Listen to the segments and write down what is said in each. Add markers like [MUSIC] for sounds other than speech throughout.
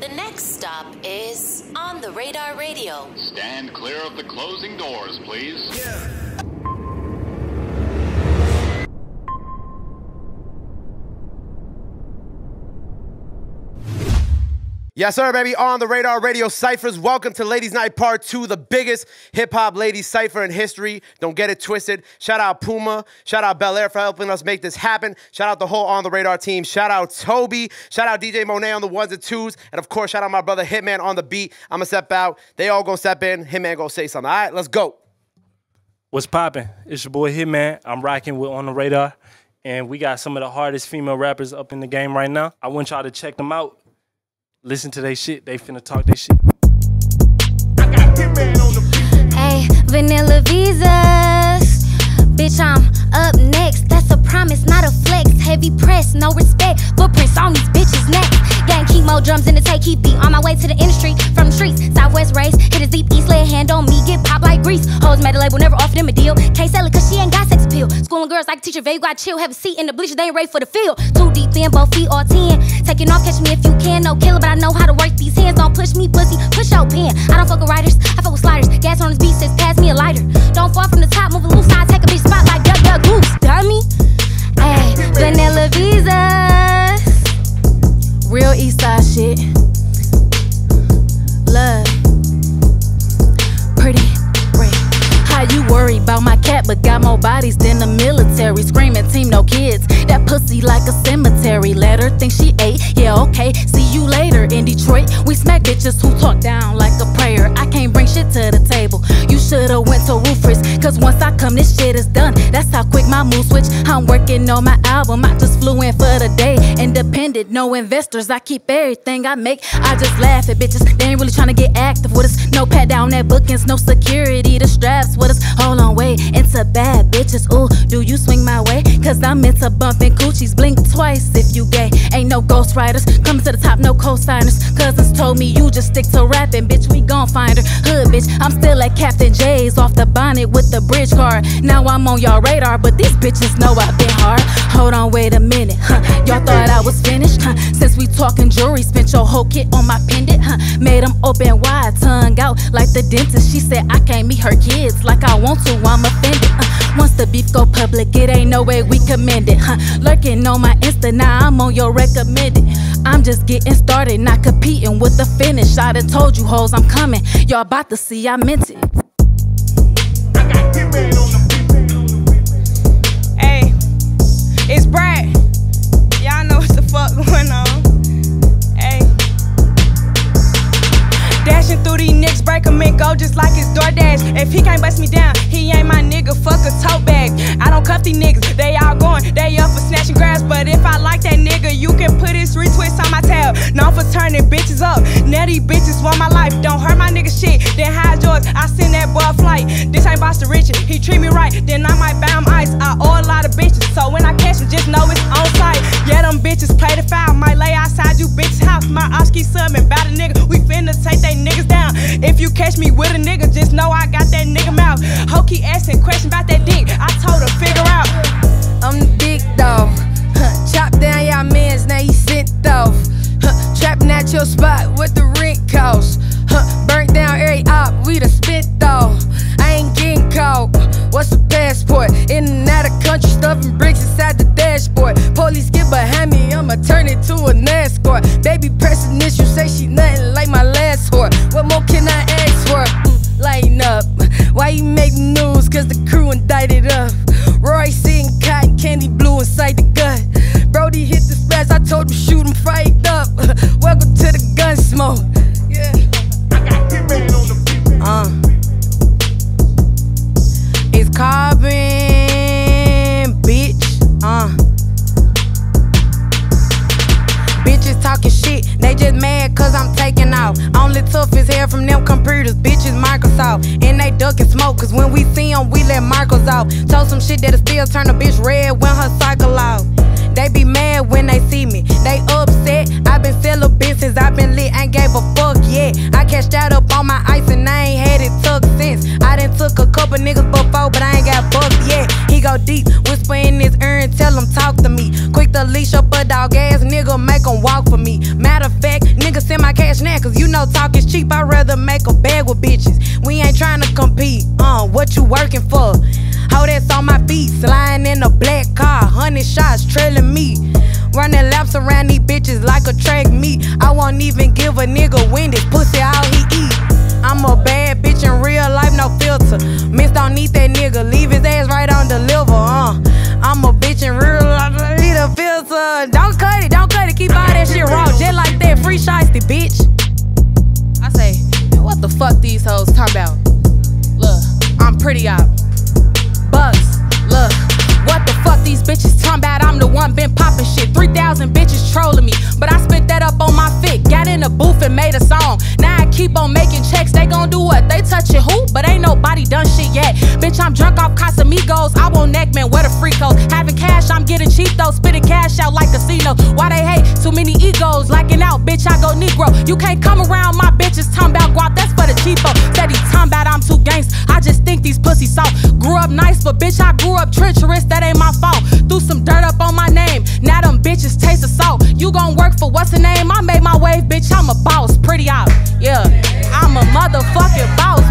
The next stop is On the Radar Radio. Stand clear of the closing doors, please. Yes, sir, baby. On the radar radio ciphers. Welcome to Ladies Night Part 2, the biggest hip hop ladies cipher in history. Don't get it twisted. Shout out Puma. Shout out Belaire for helping us make this happen. Shout out the whole On the Radar team. Shout out Toby. Shout out DJ Monet on the ones and twos. And of course, shout out my brother Hitman on the beat. I'm going to step out. They all going to step in. Hitman going to say something. All right, let's go. What's poppin'? It's your boy Hitman. I'm rocking with On the Radar. And we got some of the hardest female rappers up in the game right now. I want y'all to check them out. Listen to their shit. They finna talk their shit. Hey, vanilla visas. Bitch, I'm up next. That's a promise, not a flex. Heavy press, no respect. Footprints on these bitches' necks. Gang chemo drums in the take, keep beat. On my way to the industry from the streets. Southwest race, hit a deep east, lay a hand on me, get pop like grease. Hoes made a label, never offered them a deal. Can't sell it Schooling girls like teacher, they I chill. Have a seat in the bleachers, they ain't ready for the field. Too deep in, both feet all 10. Taking off, catch me if you can. No killer, but I know how to work these hands. Don't push me, pussy, push your pen. I don't fuck with writers, I fuck with sliders. Gas on this beat says, pass me a lighter. Don't fall from the top, move a loose side, take a bitch spot you later in Detroit. We smack bitches who talk down like a prayer. I can't bring shit to the table. You shoulda went to Rufus, cause once I come, this shit is done. That's how quick my mood switch. I'm working on my album. I just flew in for the day. Independent, no investors. I keep everything I make. I just laugh at bitches. They ain't really trying to get active with us. No pat down at bookings, no security. The straps with us. Hold on, wait. Into bad bitches. Ooh, do you swing? Cause I'm into bumping coochies. Blink twice if you gay. Ain't no ghost riders. Coming to the top, no co-signers. Cousins told me you just stick to rapping, bitch. We gon' find her. Hood, bitch. I'm still at Captain J's off the bonnet with the bridge card. Now I'm on y'all radar, but these bitches know I've been hard. Hold on, wait a minute, huh? Y'all thought I was finished, huh? Since we talking jewelry, spent your whole kit on my [LAUGHS] Made them open wide, tongue out like the dentist. She said I can't meet her kids like I want to, I'm offended. Uh, once the beef go public, it ain't no way we commend it, huh? Lurking on my Insta, now I'm on your recommended. I'm just getting started, not competing with the finish. I done told you hoes I'm coming. Y'all about to see I meant it. You can put his retwist on my tab. Known for turning bitches up. Now these bitches want my life. Don't hurt my nigga shit, then hide yours. I send that boy a flight. This ain't Boston Richey, he treat me right, then I might buy him ice. I owe a lot of bitches, so when I catch him, just know it's on site. Yeah, them bitches play the foul, might lay outside you bitches' house. My Oski subbing, bout a nigga, we finna take they niggas down. If you catch me with a nigga, just know I got that nigga mouth. Hokey asking question about that dick, I told her figure out. I'm the big dog. Your spot, what the rent cost. Huh, burnt down every op, we done spent though. I ain't getting caught. What's a passport? In and out of country, stuffing bricks inside the dashboard. Police get behind me, I'ma turn it to a NASCAR. Baby pressing this, you say she nothing like my last whore. What more can I ask for? Mm, lighten up. Why you make news? Cause the crew indicted up. Roy sitting cotton candy blue inside the gut. Brody hit the splash, I told him shoot him fight up. [LAUGHS] Welcome to the gun smoke. Cause I'm taking off. Only tough is hell from them computers, bitches Microsoft. And they ducking smoke, cause when we see them, we let out. Told some shit that'll still turn a bitch red when her cycle out. They be mad when they see me, they upset. i been celibate since i been lit, ain't gave a fuck yet. I cashed out up on my ice and I ain't had it tucked since. I done took a couple niggas before, but I ain't got bucked yet. He go deep, whisper in his ear and tell him talk to me. Quick to leash up a dog ass nigga, make him walk for me. Cash now, cause you know talk is cheap. I'd rather make a bag with bitches. We ain't trying to compete. Uh, what you working for? Hold that's on my feet, sliding in a black car, hundred shots trailing me. Running laps around these bitches like a track meet. I won't even give a nigga when this pussy all he eat. I'm a bad bitch in real life, no filter. Miss don't need that nigga, leave his ass right on the liver, uh. I'm a bitch in real bitch. I say, what the fuck these hoes talk about? Look, I'm pretty out. Bugs, look. What the fuck these bitches talking about? I'm the one been popping shit. 3,000 bitches trolling me. But I spent that up on my fit. Got in the booth and made a song. Now I keep on making checks. They gon' do what? They touching who? But ain't nobody done shit yet. Bitch, I'm drunk off Casamigos. I want neck man, where the free clothes. Having cash, I'm getting cheap though. Spitting cash out like casino. Why they hate? Out, bitch, I go Negro. You can't come around my bitches talking about guap. That's for the cheapo. Said he talking about I'm too gangsta. I just think these pussies soft. Grew up nice, but bitch, I grew up treacherous. That ain't my fault. Threw some dirt up on my name. Now them bitches taste of salt. You gon' work for what's the name? I made my wave, bitch. I'm a boss. Pretty out. Yeah. I'm a motherfucking boss,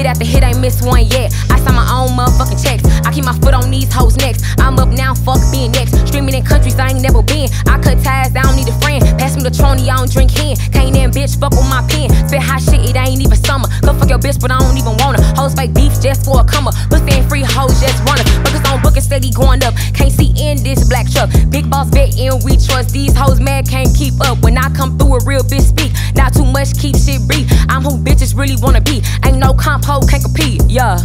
Hit after hit, ain't miss one yet. I sign my own motherfucking checks. I keep my foot on these hoes' necks. I'm up now, fuck being next. Streaming in countries I ain't never been. I cut ties, I don't need a friend. Pass me the Troney, I don't drink hen. Can't in bitch, fuck with my pen. Spit hot shit, it ain't even summer. Go fuck your bitch, but I don't even wanna. Hoes fake beef just for a comer. Pussy ain't free, hoes just runner. Buckets on booking steady going up. Can't see in this black truck. Big Boss Vette we trust. These hoes mad, can't keep up. When I come through, a real bitch speak. Not too much, keep shit brief. I'm who bitches really wanna be. Ain't no comp hoe, can't compete. Yeah.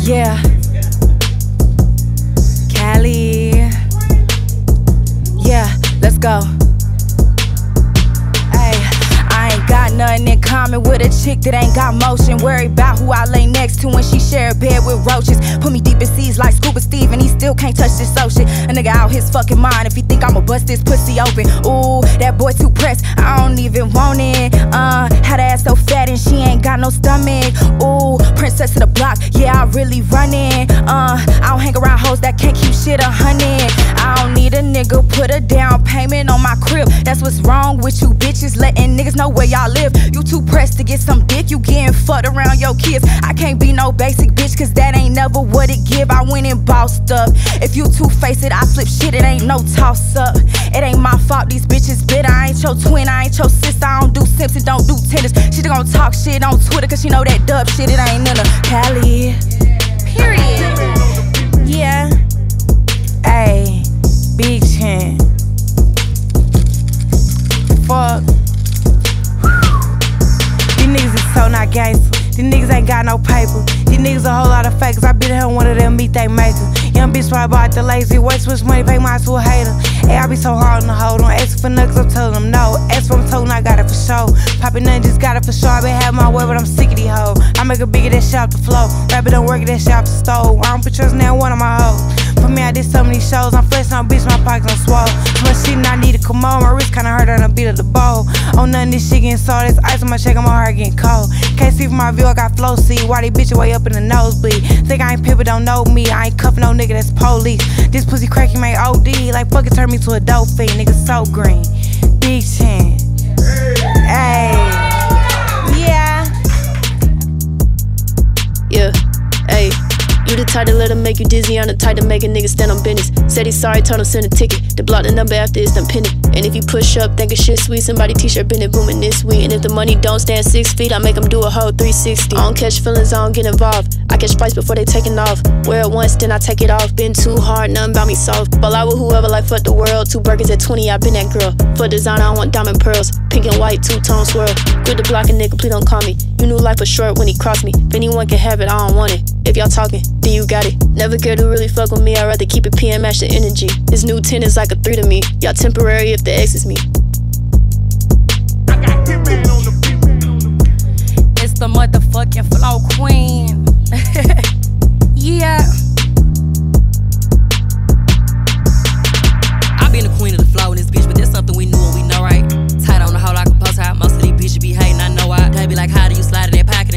Yeah. Kali. Yeah, let's go. Common with a chick that ain't got motion. Worry about who I lay next to when she share a bed with roaches. Put me deep in seas like Scuba Steve, and he still can't touch this ocean. A nigga out his fucking mind if he think I'ma bust this pussy open. Ooh, that boy too pressed, I don't even want it. Uh, had ass so fat and she ain't got no stomach. Ooh, princess of the block, yeah, I really run it. Uh, I don't hang around hoes that can't keep shit a hundred. Nigga put a down payment on my crib. That's what's wrong with you bitches, letting niggas know where y'all live. You too pressed to get some dick, you getting fucked around your kids. I can't be no basic bitch, cause that ain't never what it give. I went and bossed up. If you two face it, I flip shit, it ain't no toss up. It ain't my fault, these bitches bitter. I ain't your twin, I ain't your sister. I don't do Simpson, don't do tennis. She gonna talk shit on Twitter, cause she know that dub shit, it ain't in her. Kali. Period. Big chin. Fuck. These niggas is so not gangster. These niggas ain't got no paper. These niggas a whole lot of fakers. I been here one of them meet they maker. Young bitch right about the lazy. Waste switch money, pay mine to a hater. Hey, I be so hard on the hold. Don't ask for nuggets, I'm telling them no. Ask for them told, I got it for sure. Poppin' nothing, just got it for sure. I been having my way, but I'm sick of these hoes. I make a bigger that off the flow. Rap it, don't work it, that off the stove. I don't put trust now one of my hoes. Did so many shows. I'm flexing on bitch, my pockets on swole. Much shit and I need to come on. My wrist kinda hurt on the beat of the bowl. Oh, none this shit getting sold. This ice on my check, on my heart getting cold. Can't see from my view, I got flow see. Why they bitch way up in the nosebleed? Think I ain't people don't know me. I ain't cuffin' no nigga that's police. This pussy cracking my OD. Like fucking turn me to a dope fiend. Nigga so green. Big chin. To let him make you dizzy, I'm the type to make a nigga stand on business. Said he's sorry, told him send a ticket. To block the number after it's done pinning. And if you push up, think thinking shit sweet, somebody t-shirt been it booming this week. And if the money don't stand six feet, I make him do a whole 360. I don't catch feelings, I don't get involved. I catch fights before they taking off. Wear it once, then I take it off. Been too hard, nothing about me soft. Ball out with whoever like fuck the world. Two burgers at 20, I been that girl. For design, I want diamond pearls. Pink and white, two tone swirl. Quit the block and nigga, please don't call me. You knew life was short when he crossed me. If anyone can have it, I don't want it. If y'all talking, then you got it. Never cared to really fuck with me, I'd rather keep it PM, match the energy. This new 10 is like a 3 to me. Y'all temporary if to access me. It's the motherfucking flow queen. [LAUGHS] yeah. I been the queen of the flow in this bitch, but that's something we knew and we know, right? Tight on the hole like a post high. Most of these bitches be hating, I know why. They be like, how do you slide in that pocket?